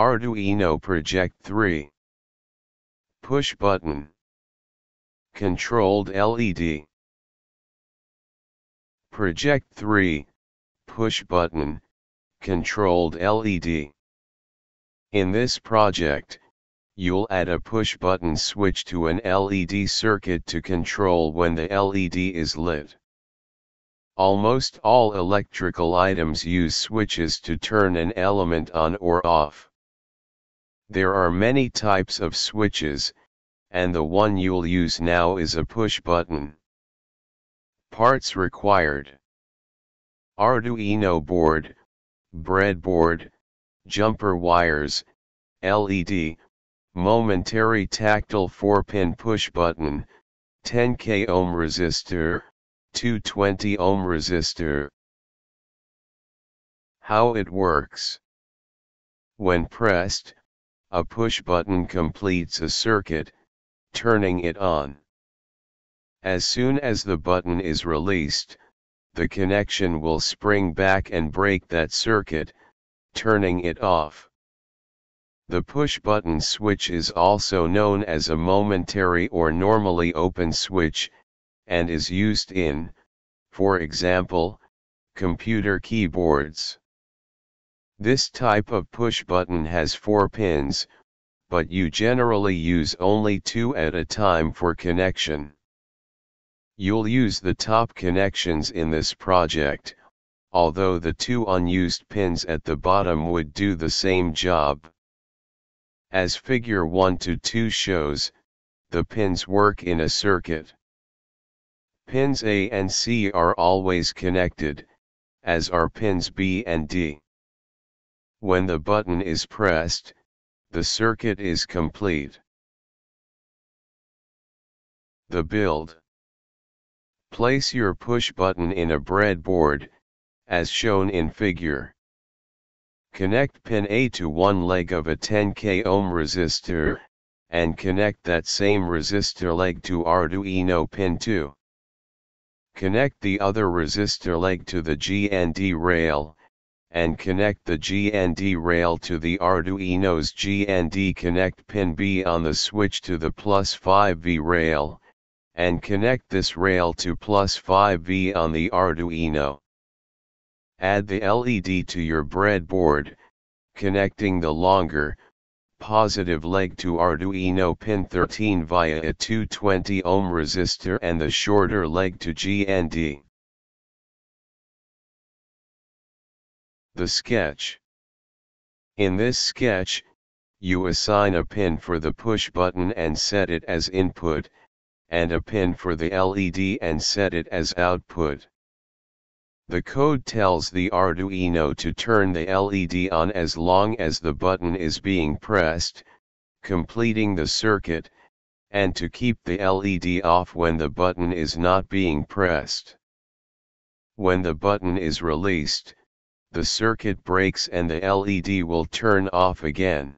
Arduino Project 3 Push button. Controlled LED Project 3 Push button. Controlled LED In this project, you'll add a push button switch to an LED circuit to control when the LED is lit. Almost all electrical items use switches to turn an element on or off. There are many types of switches, and the one you'll use now is a push button. Parts required. Arduino board, breadboard, jumper wires, LED, momentary tactile 4-pin push button, 10k ohm resistor, 220 ohm resistor. How it works. When pressed, a push button completes a circuit, turning it on. As soon as the button is released, the connection will spring back and break that circuit, turning it off. The push button switch is also known as a momentary or normally open switch, and is used in, for example, computer keyboards. This type of push button has 4 pins, but you generally use only 2 at a time for connection. You'll use the top connections in this project, although the two unused pins at the bottom would do the same job. As figure 1 to 2 shows, the pins work in a circuit. Pins A and C are always connected, as are pins B and D. When the button is pressed, the circuit is complete. The build. Place your push button in a breadboard, as shown in figure. Connect pin A to one leg of a 10k ohm resistor, and connect that same resistor leg to Arduino pin 2. Connect the other resistor leg to the GND rail, and connect the GND rail to the Arduino's GND connect pin B on the switch to the plus 5V rail, and connect this rail to plus 5V on the Arduino. Add the LED to your breadboard, connecting the longer, positive leg to Arduino pin 13 via a 220 ohm resistor and the shorter leg to GND. The sketch. In this sketch, you assign a pin for the push button and set it as input, and a pin for the LED and set it as output. The code tells the Arduino to turn the LED on as long as the button is being pressed, completing the circuit, and to keep the LED off when the button is not being pressed. When the button is released, the circuit breaks and the LED will turn off again.